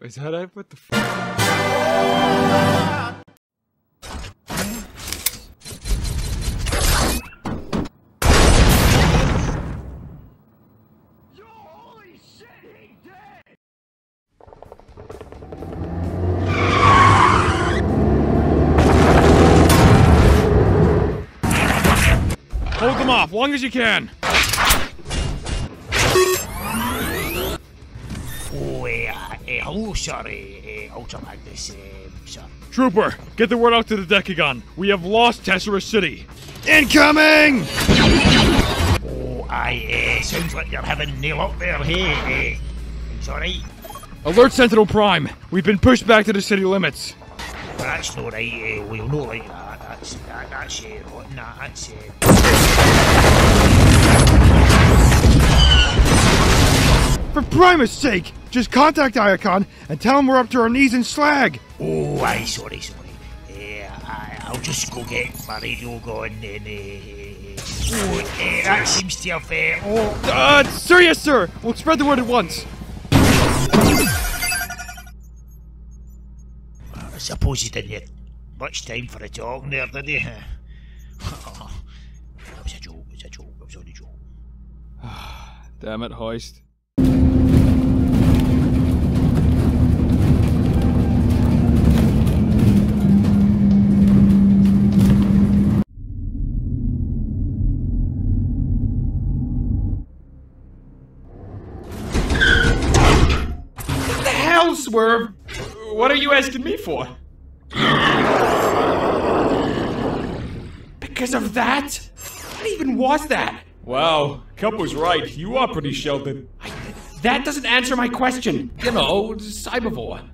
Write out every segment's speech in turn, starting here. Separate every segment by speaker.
Speaker 1: Is that it? What the f- Hold them off, long as you can.
Speaker 2: Hello, sir, uh, Ultra Magnus, um, sir.
Speaker 1: Trooper, get the word out to the Decagon. We have lost Tessera City. Incoming!
Speaker 2: Oh, aye, uh, sounds like you're having nail up there, hey? Uh, it's alright.
Speaker 1: Alert Sentinel Prime. We've been pushed back to the city limits.
Speaker 2: That's not right, uh, we'll not like that. That's, that, that's, uh, rotten, that, that's, uh...
Speaker 1: For Primus' sake, just contact Iacon and tell him we're up to our knees in slag.
Speaker 2: Oh, aye, sorry, sorry. Uh, I, I'll just go get my radio going and, uh... Oh, uh, that seems to have, uh, oh...
Speaker 1: Uh, sir, yes, sir. We'll spread the word at once.
Speaker 2: I suppose you didn't get much time for a talking there, did you? that was a joke, it was a joke, it was only a joke.
Speaker 1: Damn it, Hoist. Swerve? What are you asking me for? Because of that? What even was that? Wow, Kup was right. You are pretty sheltered. that doesn't answer my question. You know, Cybervore.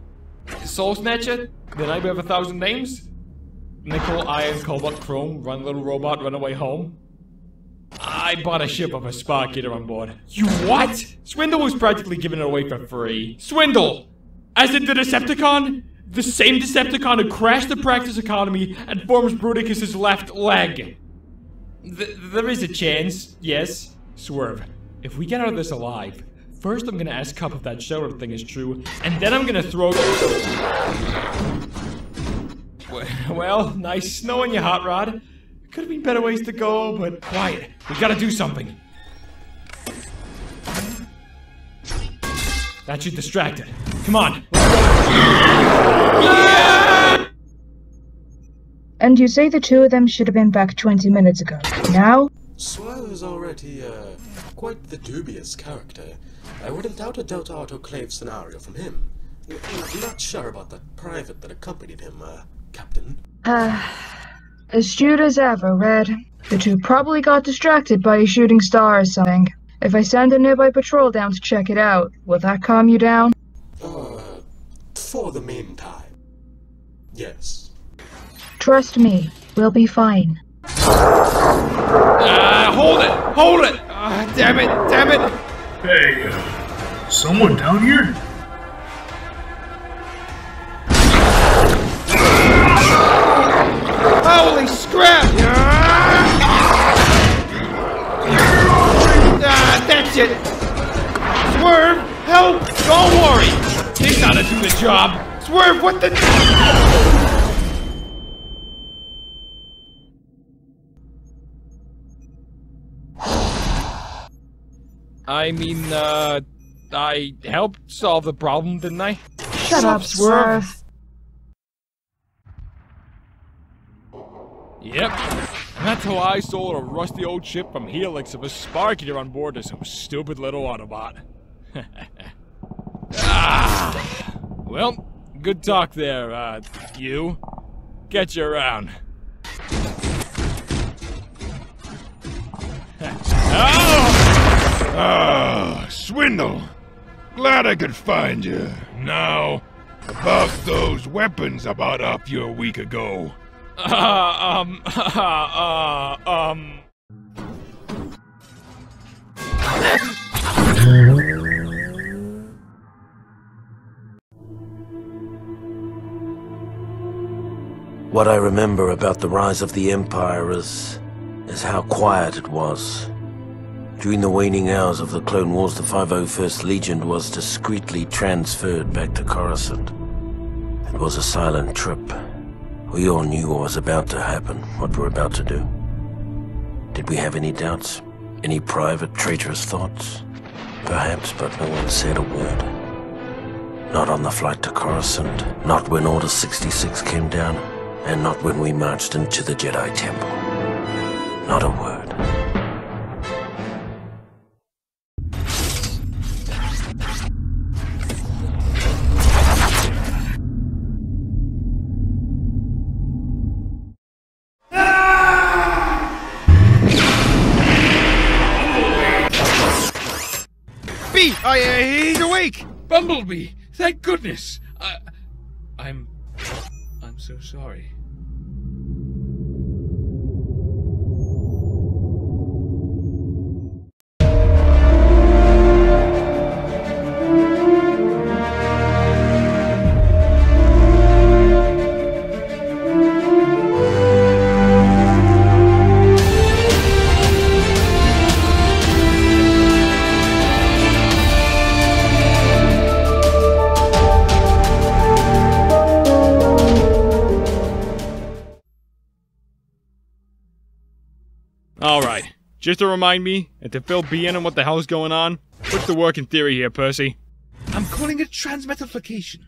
Speaker 1: Soul Snatcher? The Nightmare of a Thousand Names? Nickel, Iron, Cobalt, Chrome, Run Little Robot, Run Away Home? I bought a ship of a Spark Eater on board. You what? Swindle was practically giving it away for free. Swindle! As in the Decepticon? The same Decepticon who crashed the practice economy and forms Bruticus's left leg. Th- there is a chance, yes. Swerve, if we get out of this alive, first I'm gonna ask Kup if that shower thing is true, and then I'm gonna throw. Well, nice knowing you, Hot Rod. Could have been better ways to go, but quiet. We gotta do something. That should distract it. Come on.
Speaker 3: And you say the two of them should have been back 20 minutes ago. Now?
Speaker 4: Swerve is already, uh, quite the dubious character. I wouldn't doubt a Delta autoclave scenario from him. N- n- not sure about that private that accompanied him, uh, Captain.
Speaker 3: Uh, astute as ever, Red. The two probably got distracted by a shooting star or something. If I send a nearby patrol down to check it out, will that calm you down?
Speaker 4: Uh, for the meantime. Yes.
Speaker 3: Trust me, we'll be fine.
Speaker 1: Uh, hold it! Hold it! Ah, damn it! Damn it!
Speaker 5: Hey, uh, someone down here?
Speaker 1: Holy scrap! Ah, that's it! Swerve! Help! Don't worry! To do the job! Swerve, what the... I mean, uh, I helped solve the problem, didn't I?
Speaker 3: Shut up, Swerve.
Speaker 1: Yep. That's how I sold a rusty old ship from Helix of a spark eater on board to some stupid little Autobot. ah, well, good talk there, uh, you. Get you around. oh!
Speaker 6: Ah, Swindle. Glad I could find you. Now, about those weapons I bought off you a week ago.
Speaker 1: Uh, um, uh, um.
Speaker 7: What I remember about the rise of the Empire is... is how quiet it was. During the waning hours of the Clone Wars, the 501st Legion was discreetly transferred back to Coruscant. It was a silent trip. We all knew what was about to happen, what we're about to do. Did we have any doubts? Any private, traitorous thoughts? Perhaps, but no one said a word. Not on the flight to Coruscant, not when Order 66 came down, and not when we marched into the Jedi Temple. Not a word.
Speaker 8: B! Oh, uh, yeah, he's awake!
Speaker 9: Bumblebee! Thank goodness! I, I'm. So sorry.
Speaker 1: Just to remind me, and to fill B in on what the hell's going on, what's the working theory here, Percy?
Speaker 9: I'm calling it transmetallification.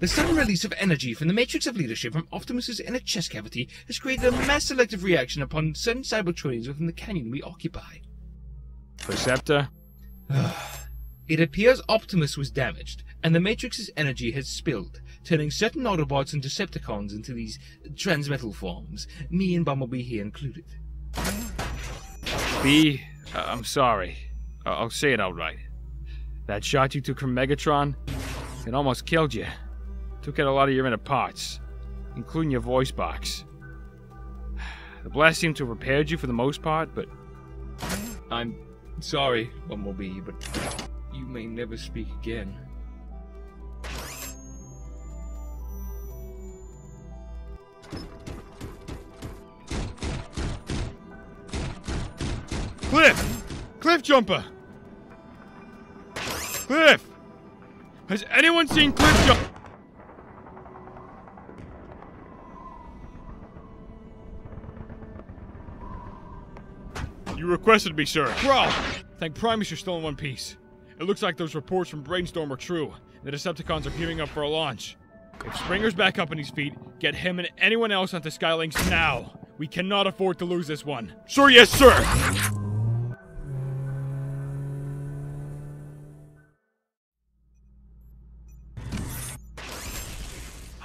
Speaker 9: The sudden release of energy from the matrix of leadership from Optimus's inner chest cavity has created a mass selective reaction upon certain cybertronians within the canyon we occupy.
Speaker 1: Perceptor?
Speaker 9: It appears Optimus was damaged, and the Matrix's energy has spilled, turning certain Autobots and Decepticons into these transmetal forms, me and Bumblebee here included.
Speaker 1: Uh, I'm sorry. I'll say it outright. That shot you took from Megatron, it almost killed you. Took out a lot of your inner parts, including your voice box. The blast seemed to have repaired you for the most part, but
Speaker 9: I'm sorry, Bumblebee, but you may never speak again.
Speaker 1: Jumper! Cliff! Has anyone seen Cliff Jump? You requested me, sir. Bro! Thank Primus you're still in one piece. It looks like those reports from Brainstorm are true. The Decepticons are gearing up for a launch. If Springer's back up on his feet, get him and anyone else onto Skylinks now. We cannot afford to lose this one. Sure, yes, sir!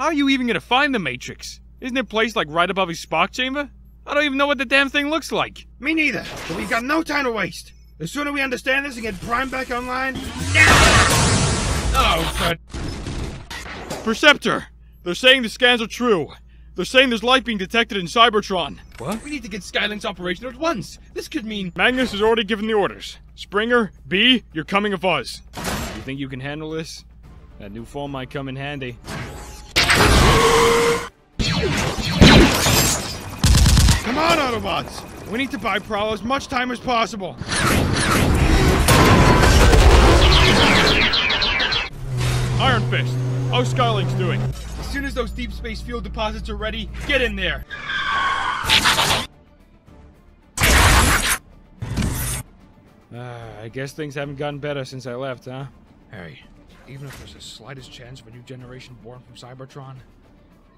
Speaker 1: How are you even gonna find the Matrix? Isn't it placed like right above his spark chamber? I don't even know what the damn thing looks like.
Speaker 8: Me neither, but we've got no time to waste. The sooner we understand this and get Prime back online,
Speaker 1: Oh, for... Perceptor! They're saying the scans are true. They're saying there's light being detected in Cybertron.
Speaker 9: What? We need to get Skylink's operational at once. This could mean.
Speaker 1: Magnus has already given the orders. Springer, B, you're coming of us. You think you can handle this? That new form might come in handy. Come on, Autobots! We need to buy Prowl as much time as possible. Iron Fist, how's Skylink's doing? As soon as those deep space fuel deposits are ready, get in there. Ah, I guess things haven't gotten better since I left, huh? Hey, even if there's the slightest chance of a new generation born from Cybertron,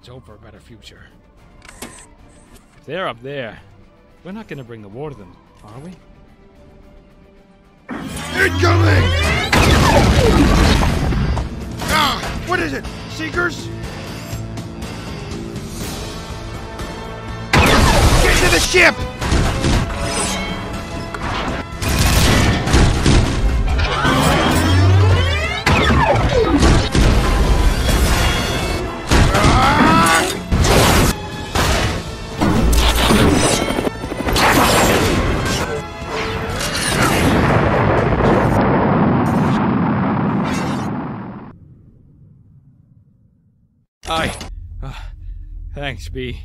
Speaker 1: hope for a better future. If they're up there, we're not gonna bring the war to them, are we?
Speaker 8: incoming! Ah, what is it? Seekers? Get to the ship!
Speaker 1: Thanks, B.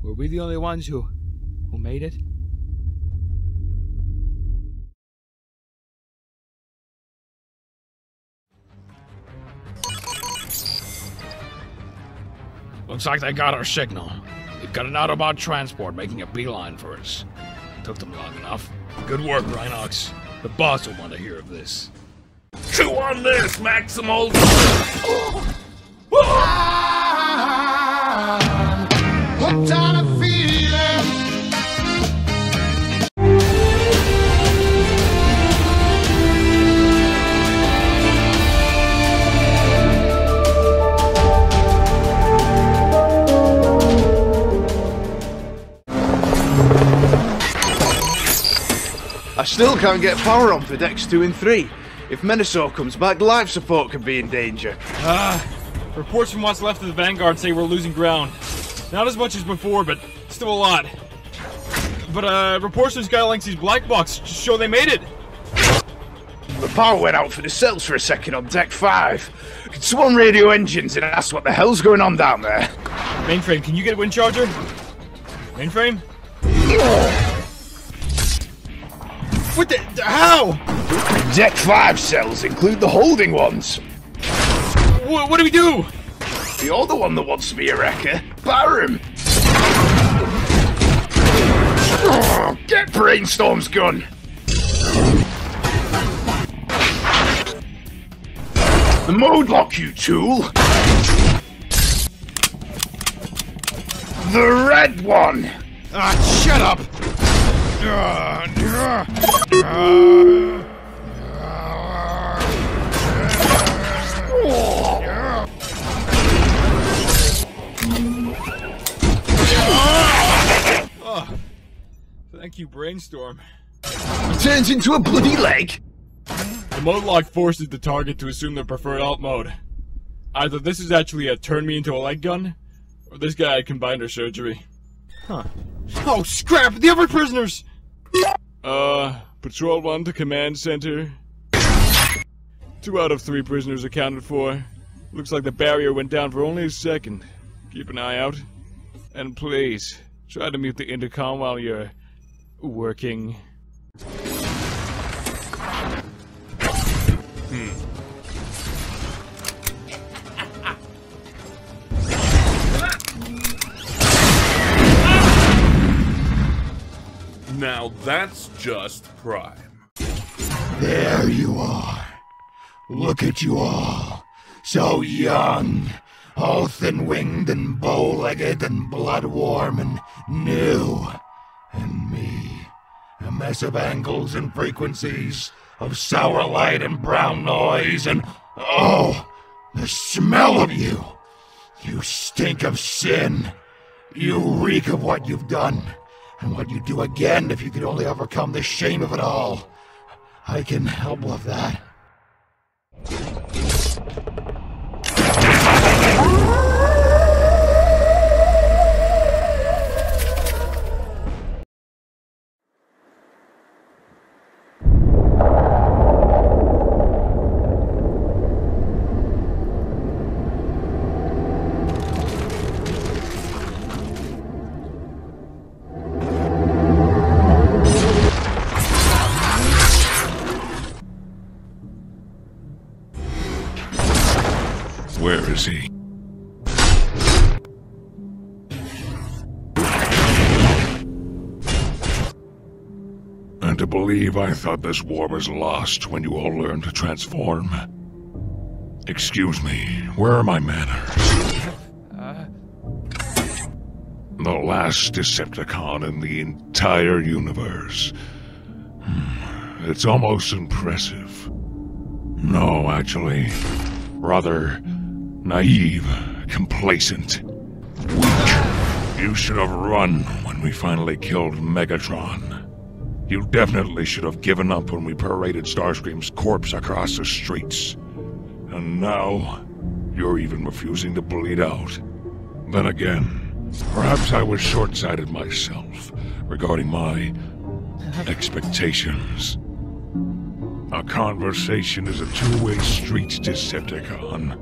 Speaker 1: Were we the only ones who who made it? Looks like they got our signal. We've got an Autobot transport making a beeline for us. Took them long enough. Good work, Rhinox. The boss will want to hear of this.
Speaker 8: Chew on this, Maximal! oh. Ah!
Speaker 10: I still can't get power on for decks 2 and 3. If Menasor comes back, life support could be in danger.
Speaker 1: Ah, reports from what's left of the Vanguard say we're losing ground. Not as much as before, but still a lot. But uh, reports from Skylinks' black box show they made it.
Speaker 10: The power went out for the cells for a second on deck 5. Could someone radio engines and ask what the hell's going on down there?
Speaker 1: Mainframe, can you get a Windcharger? Mainframe? What the? How?
Speaker 10: Deck 5 cells include the holding ones.
Speaker 1: What, what do we do?
Speaker 10: You're the one that wants to be a wrecker. Power him! Oh, Get Brainstorm's gun! The mode lock, you tool! The red one!
Speaker 8: Ah, shut up!
Speaker 1: Thank you, Brainstorm.
Speaker 10: He turns into a bloody leg!
Speaker 1: The mode lock forces the target to assume their preferred alt mode. Either this is actually a turn me into a leg gun, or this guy had combiner surgery. Huh. Oh, scrap! The other prisoners! Uh, Patrol 1 to Command Center. Two out of three prisoners accounted for. Looks like the barrier went down for only a second. Keep an eye out. And please, try to mute the intercom while you're working. Hmm.
Speaker 8: Now that's just prime.
Speaker 6: There you are. Look at you all. So young. All thin winged and bow legged and blood warm and new. Of angles and frequencies. Of sour light and brown noise and. Oh! The smell of you! You stink of sin. You reek of what you've done. And what you'd do again if you could only overcome the shame of it all. I can help with that.
Speaker 8: To believe I thought this war was lost when you all learned to transform. Excuse me, where are my manners? The last Decepticon in the entire universe. Hmm, It's almost impressive. No, actually, rather naive, complacent, weak. You should have run when we finally killed Megatron. You definitely should have given up when we paraded Starscream's corpse across the streets. And now, you're even refusing to bleed out. Then again, perhaps I was short-sighted myself regarding my expectations. A conversation is a two-way street, Decepticon.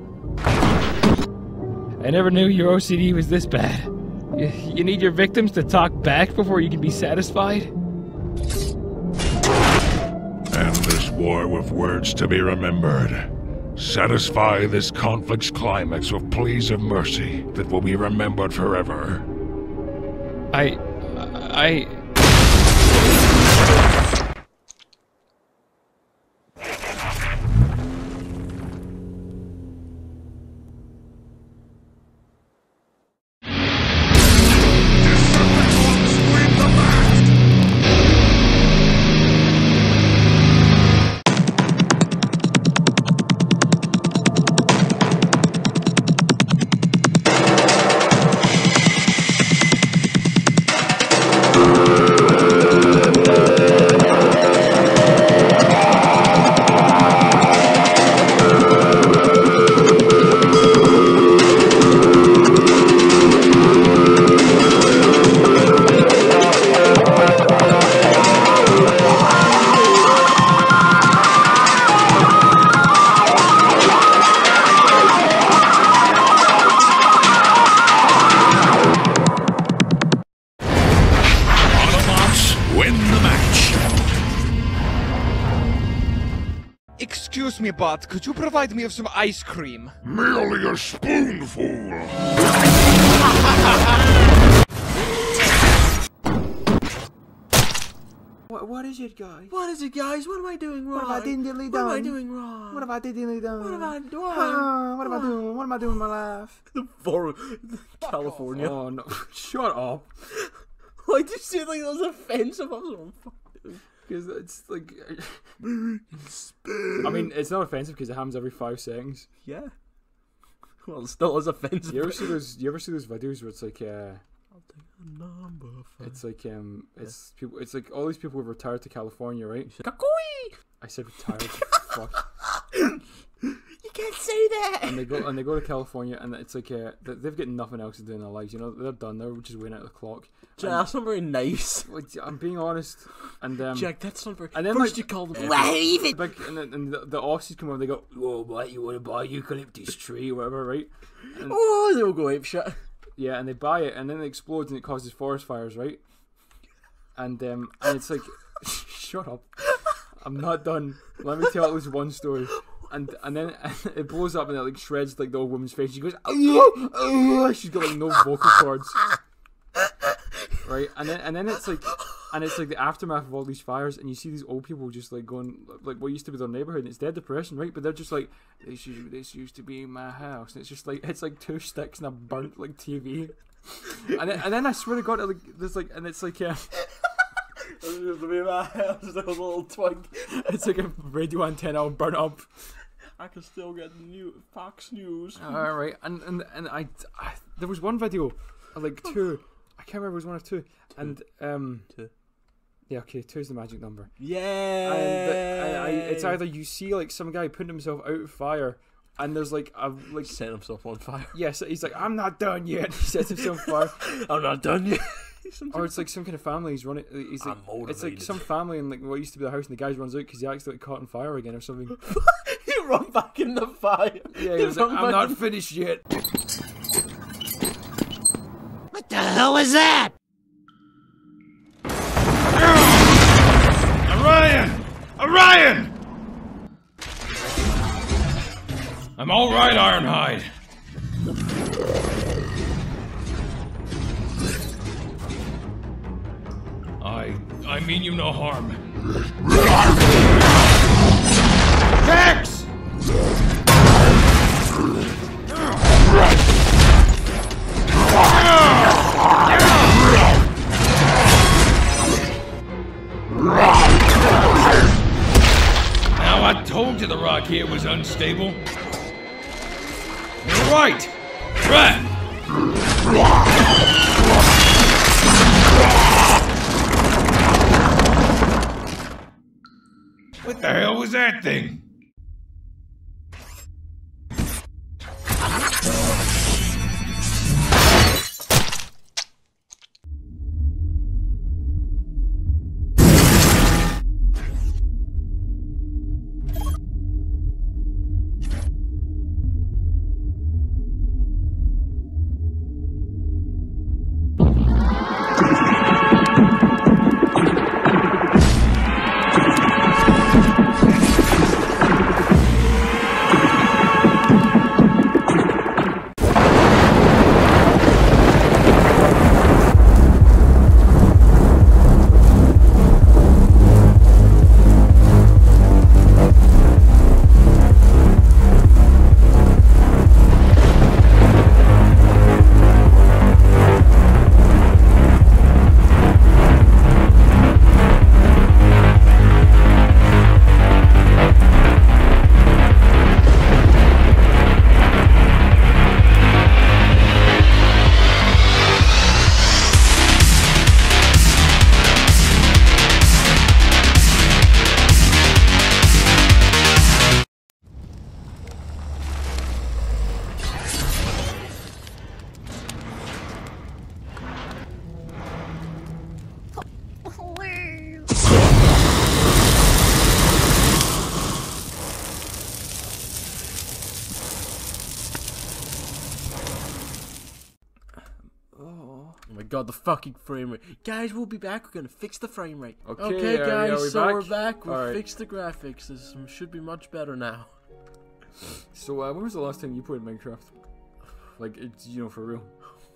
Speaker 11: I never knew your OCD was this bad. You, you need your victims to talk back before you can be satisfied?
Speaker 8: And this war with words to be remembered. Satisfy this conflict's climax with pleas of mercy that will be remembered forever.
Speaker 9: I. I.
Speaker 12: Excuse me, but could you provide me with some ice cream?
Speaker 8: Merely a spoonful.
Speaker 13: What, what is it, guys?
Speaker 14: What is it, guys? What am I doing wrong?
Speaker 13: What have I done diddly
Speaker 14: What am I doing wrong?
Speaker 13: What have I diddly done?
Speaker 14: What have I done?
Speaker 13: Ah, what am I doing? What am I doing with my life?
Speaker 14: The For California.
Speaker 13: Oh no! Shut up.
Speaker 14: Why did you say it like that was offensive? I was
Speaker 13: Because it's like. I mean, it's not offensive because it happens every five seconds.
Speaker 14: Yeah. Well, it still is offensive.
Speaker 13: You ever see those? You ever see those videos where it's like, uh,
Speaker 14: number five.
Speaker 13: it's like, um, it's people, it's like all these people who've retired to California, right?
Speaker 14: Kakoi!
Speaker 13: I said retired. fuck.
Speaker 14: You can't say that.
Speaker 13: And they go and they go to California, and it's like, uh, they- they've got nothing else to do in their lives. You know, they're done. They're just waiting out the clock.
Speaker 14: Jack,
Speaker 13: And-
Speaker 14: that's not very nice.
Speaker 13: I'm being honest, and um,
Speaker 14: Jack, that's not very.
Speaker 13: and then
Speaker 14: First
Speaker 13: like
Speaker 14: you call them.
Speaker 13: the big, and, then, and the, the Aussies come over, they go, "Whoa, what you want to buy eucalyptus tree, or whatever, right?" And,
Speaker 14: Oh, they'll go ape shit.
Speaker 13: yeah, and they buy it, and then it explodes, and it causes forest fires, right? And um, and it's like, shut up, I'm not done. Let me tell at least one story. And and then it blows up and it like shreds like the old woman's face. She goes, "Oh, oh," she's got like no vocal cords, right? And then and then it's like, and it's like the aftermath of all these fires, and you see these old people just like going like what used to be their neighborhood, and it's dead depression, right? But they're just like, this used this used to be my house, and it's just like it's like two sticks and a burnt like TV. And then, and then I swear to God, it, like there's like, and it's like, yeah,
Speaker 14: This used to be my house. There was a little twig.
Speaker 13: it's like a radio antenna all burnt up.
Speaker 14: I can still get new Fox News.
Speaker 13: All right, and and and I, I there was one video, uh, like two, I can't remember it was one or two, and um,
Speaker 14: Two.
Speaker 13: yeah, okay, two's the magic number.
Speaker 14: Yeah.
Speaker 13: And the, I, I, it's either you see like some guy putting himself out of fire, and there's like a like
Speaker 14: set himself on fire.
Speaker 13: yes, he's like I'm not done yet. He sets himself on fire.
Speaker 14: I'm not done yet.
Speaker 13: Or it's like some kind of family he's running. He's like, it's like some family in like what used to be the house, and the guy runs out because he accidentally caught on fire again or something.
Speaker 14: You run back in the fire.
Speaker 13: Yeah, he was like, I'm not
Speaker 14: in-
Speaker 13: finished yet.
Speaker 15: What the hell was that?
Speaker 9: Orion! Orion! I'm all right, Ironhide. I I mean you no harm. Vex! Now I told you the rock here was unstable. Right. Right. What the hell was that thing?
Speaker 14: God, the fucking frame rate. Guys, we'll be back. We're gonna fix the frame rate.
Speaker 13: Okay,
Speaker 14: Okay,
Speaker 13: are we-
Speaker 14: guys,
Speaker 13: are we
Speaker 14: so
Speaker 13: back?
Speaker 14: we're back. We
Speaker 13: Alright.
Speaker 14: fixed the graphics. This should be much better now.
Speaker 13: So, uh, when was the last time you played Minecraft? Like, it's, you know, for real.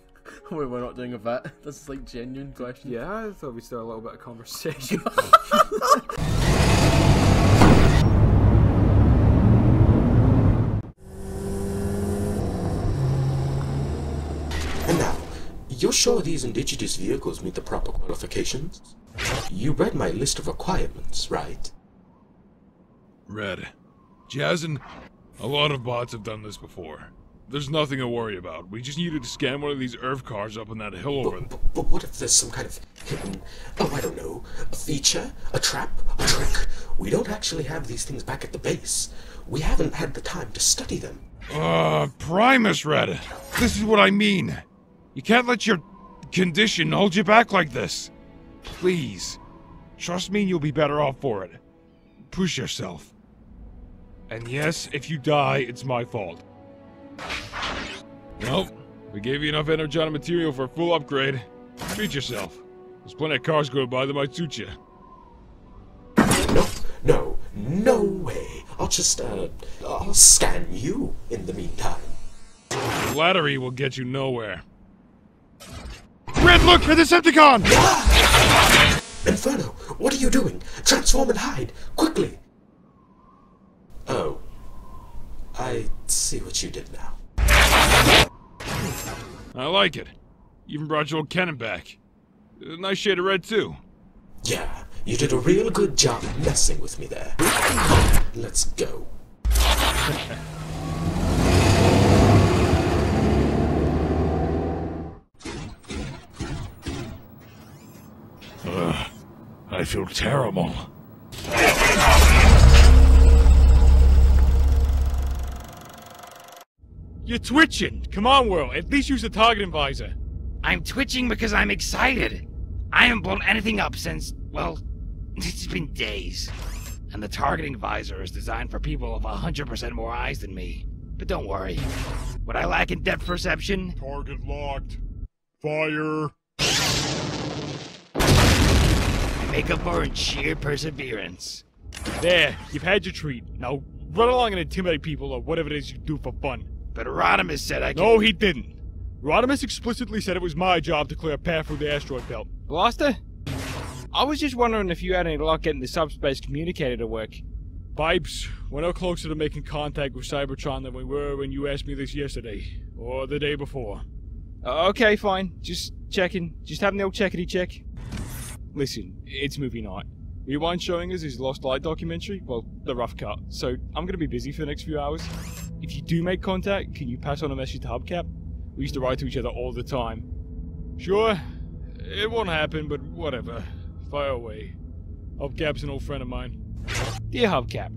Speaker 14: Wait, we're not doing a vet. That's like genuine question.
Speaker 13: Yeah, I thought we'd start a little bit of conversation.
Speaker 4: And now, you're sure these indigenous vehicles meet the proper qualifications? You read my list of requirements, right?
Speaker 6: Red. Jazzin, a lot of bots have done this before. There's nothing to worry about. We just needed to scan one of these Earth cars up on that hill over there.
Speaker 4: But what if there's some kind of hidden, oh, I don't know, a feature, a trap, a trick? We don't actually have these things back at the base. We haven't had the time to study them.
Speaker 6: Uh, Primus, Red. This is what I mean. You can't let your condition hold you back like this. Please. Trust me and you'll be better off for it. Push yourself. And yes, if you die, it's my fault. Nope. We gave you enough energetic material for a full upgrade. Treat yourself. There's plenty of cars going by that might suit you.
Speaker 4: No, no way. I'll just, uh, I'll scan you in the meantime.
Speaker 6: Flattery will get you nowhere. Red, look! A Decepticon!
Speaker 4: Inferno, what are you doing? Transform and hide, quickly! Oh. I see what you did now.
Speaker 6: I like it. You Even brought your old cannon back. A nice shade of red, too.
Speaker 4: Yeah, you did a real good job messing with me there. Let's go.
Speaker 6: I feel terrible.
Speaker 1: You're twitching. Come on, Whirl. At least use the targeting visor.
Speaker 15: I'm twitching because I'm excited. I haven't blown anything up since, well, it's been days. And the targeting visor is designed for people with 100% more eyes than me. But don't worry. What I lack in depth perception.
Speaker 6: Target locked. Fire.
Speaker 15: I make up for in sheer perseverance.
Speaker 1: There, you've had your treat. Now run along and intimidate people or whatever it is you do for fun.
Speaker 15: But Rodimus said I can.
Speaker 1: No, he didn't. Rodimus explicitly said it was my job to clear a path through the asteroid belt.
Speaker 13: Blaster? I was just wondering if you had any luck getting the subspace communicator to work.
Speaker 1: Pipes, we're no closer to making contact with Cybertron than we were when you asked me this yesterday, or the day before.
Speaker 13: Uh, okay, fine. Just checking. Just having the old checkity check.
Speaker 1: Listen, it's movie night. Rewind showing us his Lost Light documentary, well, the rough cut, so I'm gonna be busy for the next few hours. If you do make contact, can you pass on a message to Hubcap? We used to write to each other all the time. Sure, it won't happen, but whatever. Fire away. Hubcap's an old friend of mine.
Speaker 13: Dear Hubcap,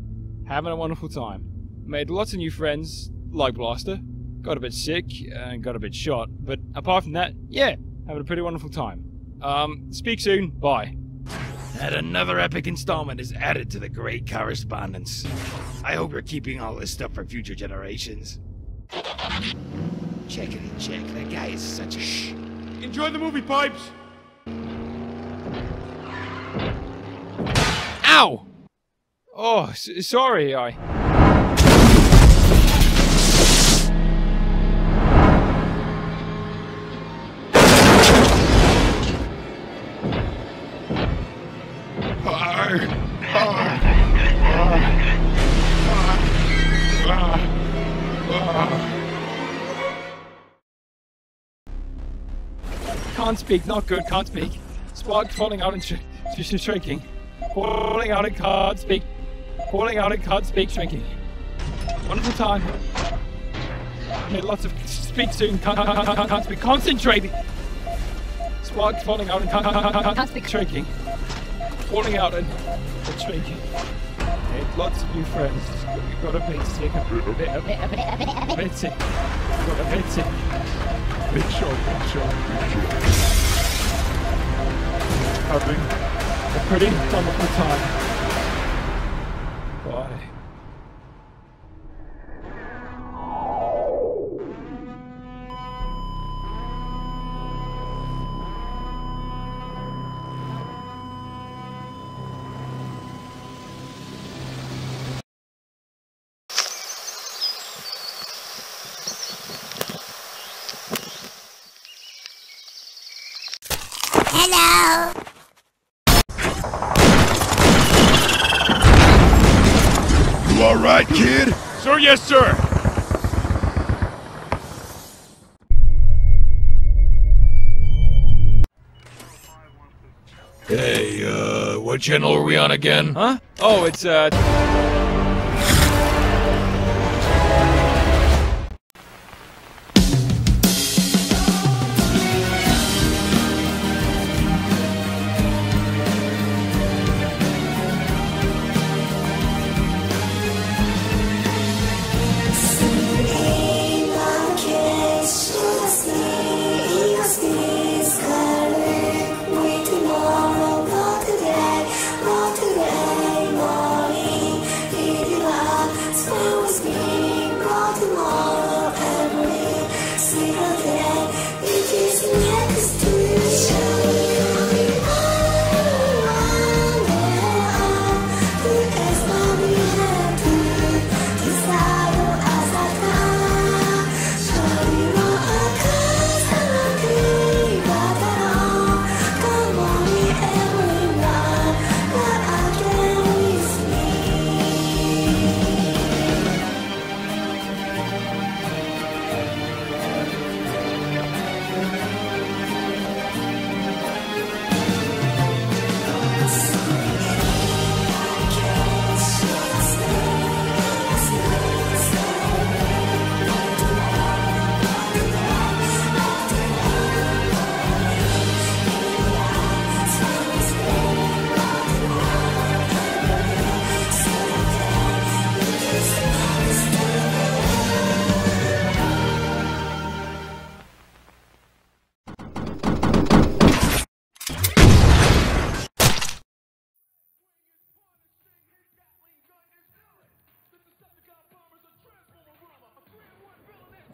Speaker 13: having a wonderful time. Made lots of new friends, like Blaster. Got a bit sick and got a bit shot, but apart from that, yeah, having a pretty wonderful time. Um, speak soon. Bye.
Speaker 15: And another epic installment is added to the great correspondence. I hope you're keeping all this stuff for future generations. Check Checkity check. That guy is such a shh.
Speaker 1: Enjoy the movie, Pipes!
Speaker 13: Ow! Oh, s- sorry, I. Can't speak, not good, can't speak. Spark falling out and sh- sh- sh- shrinking. Falling out and can't speak. Falling out and can't speak, shrinking. Wonderful time. Made lots of speak soon, can't, can't, can't, speak. Concentrating. Spark falling out and can't, can't, can't, speak, shrinking. Falling out and, shrinking. Made lots of new friends. Got a bit sick, a bit, a bit, a bit, a bit, a sick. Got a bit sick. Big shot, big shot, big shot. Having a pretty wonderful time.
Speaker 1: Yes, sir.
Speaker 8: Hey, uh, what channel are we on again?
Speaker 1: Huh? Oh, it's, uh.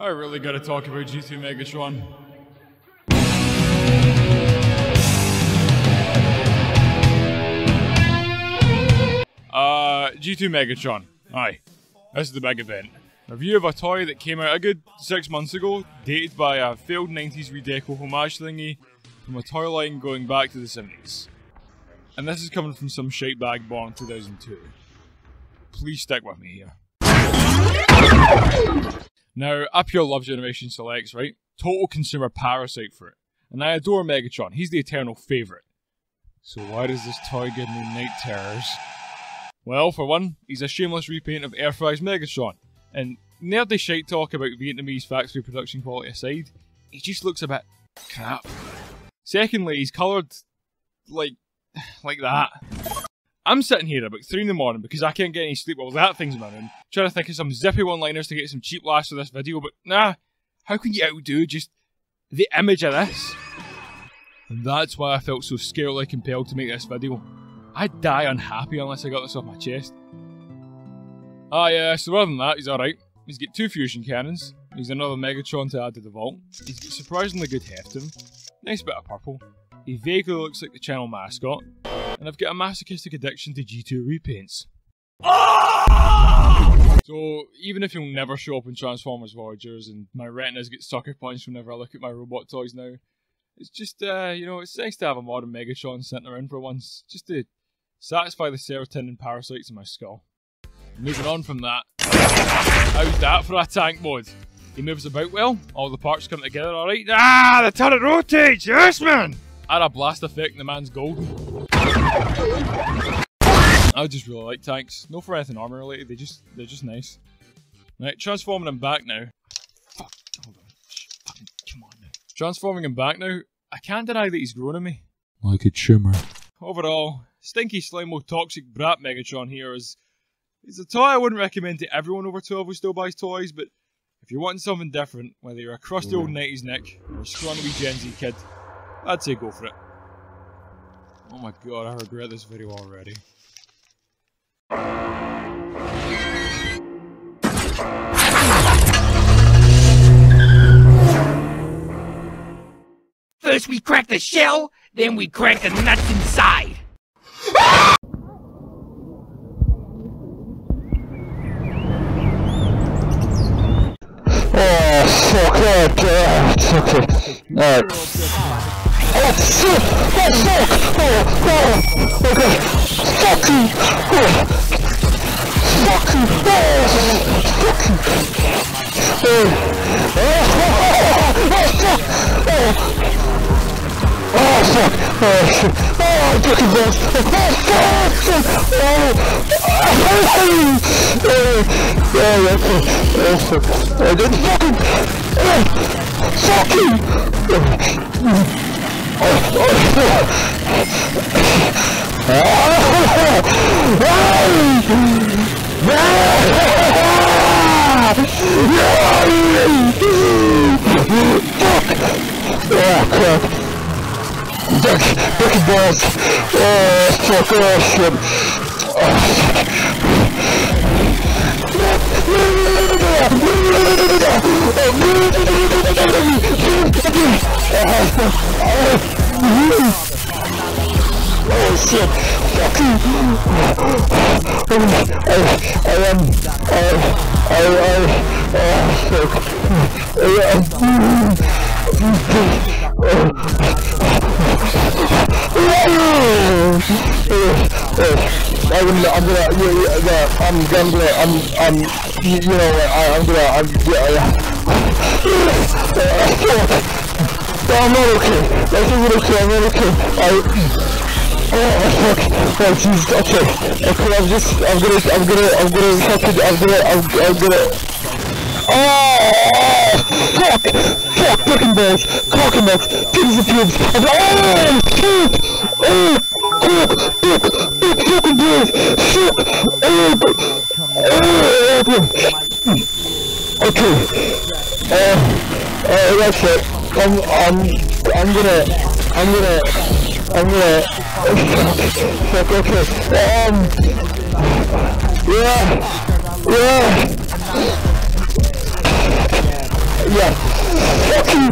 Speaker 1: I really gotta talk about G2 Megatron. Uh, G2 Megatron. Aye. This is the big event. Review of a toy that came out a good six months ago, dated by a failed 90s redeco homage thingy from a toy line going back to the 70s. And this is coming from some shite bag born in 2002. Please stick with me here. Now, I pure love Generation Selects, right? Total consumer parasite for it. And I adore Megatron. He's the eternal favourite. So why does this toy give me night terrors? Well, for one, he's a shameless repaint of Earthrise Megatron. And nerdy shite talk about Vietnamese factory production quality aside, he just looks a bit crap. Secondly, he's coloured like like that. I'm sitting here about 3 in the morning because I can't get any sleep while that thing's room, trying to think of some zippy one-liners to get some cheap laughs for this video, but nah, how can you outdo just the image of this? And that's why I felt so scarily compelled to make this video. I'd die unhappy unless I got this off my chest. Ah yeah, so other than that, he's alright. He's got two fusion cannons, he's another Megatron to add to the vault, he's got surprisingly good hefting, nice bit of purple, he vaguely looks like the channel mascot, and I've got a masochistic addiction to G2 repaints. So, even if he'll never show up in Transformers Voyagers and my retinas get sucker punched whenever I look at my robot toys now, it's just, uh, you know, it's nice to have a modern Megatron sitting around for once, just to satisfy the serotonin parasites in my skull. Moving on from that, how's that for a tank mode? He moves about well, all the parts come together alright. Ah, the turret rotates, yes man! Add a blast effect and the man's golden. I just really like tanks. No for anything armor related, they just they're just nice. Right, transforming him back now. Fuck, hold on. Fucking, come on now. Transforming him back now, I can't deny that he's grown on me.
Speaker 8: Like a tumor.
Speaker 1: Overall, stinky, slimo, toxic brat Megatron here is is a toy I wouldn't recommend to everyone over 12 who still buys toys, but if you're wanting something different, whether you're a crusty old 90s Nick or a scrawny Gen Z kid, I'd say go for it. Oh my god, I regret this video already.
Speaker 15: First we crack the shell, then we crack the nuts inside.
Speaker 16: Oh, fuck, oh, God. Okay. Alright.
Speaker 17: Oh shit! Oh fuck! Oh, oh, okay. Fuck you! Oh. Fuck you! Oh, fuck you! Oh, oh, oh, oh, fuck! Oh, oh fuck! Oh shit! Oh, I'm fucking boss! Oh fuck! Fuck! Oh, oh, oh, oh. Oh fuck! I didn't fucking. Oh, fuck you! Oh, balls! Oh fuck! Oh shit! Oh Oh shit! Fuck you! I, am... I am... I... am... Oh fuck! I... I... I'm gonna, I'm gonna, yeah, yeah, yeah, I'm, I'm gonna, I'm, I'm, you know, I, I'm gonna, I'm, yeah, yeah. No, I'm not okay. I think I'm okay, I'm not okay. I, oh, fuck. Oh, jeez, okay. Okay, I'm just, I'm gonna, I'm gonna, I'm gonna fucking, I'm gonna, I'm, I'm gonna, Oh, fuck! Fuck, fucking balls! Cocking nuts! Titties and pubes! I'm oh, shit! Oh, fuck! Fuck! Fuck, fucking balls! Fuck! Oh, oh, oh, Okay. Uh, uh, that's it. I'm, I'm, I'm gonna, I'm gonna, I'm gonna, fuck, okay. Um, yeah, yeah. Yeah. Fuck you!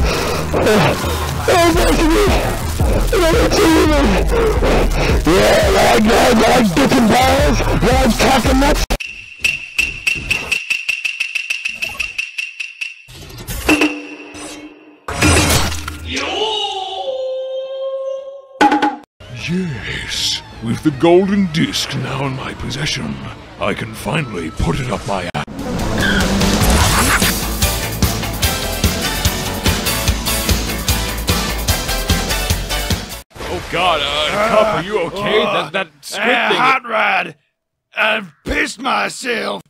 Speaker 17: Oh, fuck you! Yeah, like, like, like and balls, like cock and nuts.
Speaker 8: With the golden disc now in my possession, I can finally put it up my ass.
Speaker 9: Oh god, uh, Kup, are you okay? that that squid
Speaker 10: Ah,
Speaker 9: thing.
Speaker 10: hot rod! I've pissed myself!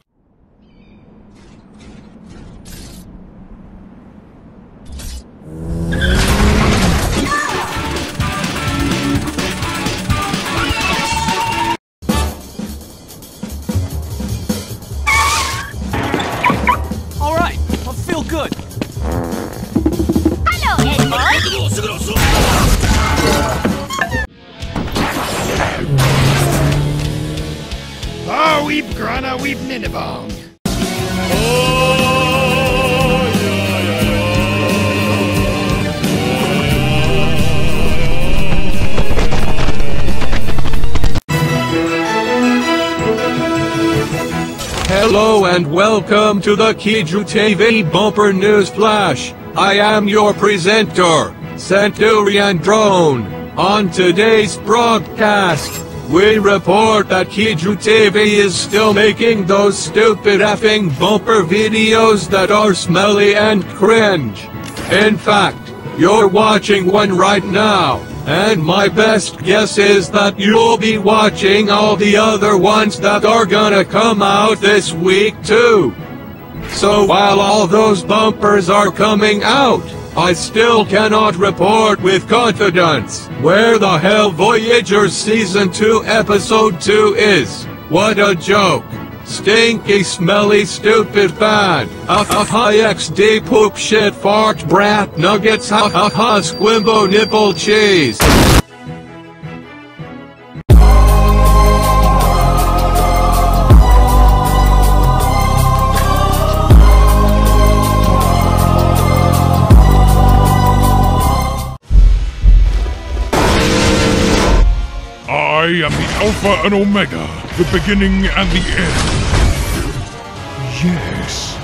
Speaker 18: I feel good.
Speaker 10: Oh, weep grana, weep Nineveh.
Speaker 16: Hello and welcome to the Keej TV Bumper News Flash. I am your presenter, Centurion Drone. On today's broadcast, we report that Keej TV is still making those stupid effing bumper videos that are smelly and cringe. In fact, you're watching one right now, and my best guess is that you'll be watching all the other ones that are gonna come out this week too. So while all those bumpers are coming out, I still cannot report with confidence where the hell Voyager Season 2 Episode 2 is. What a joke. Stinky, smelly, stupid bad. Ha ha ha XD poop shit fart brat nuggets ha ha squimbo nipple cheese.
Speaker 8: Alpha and Omega, the beginning and the end. Yes.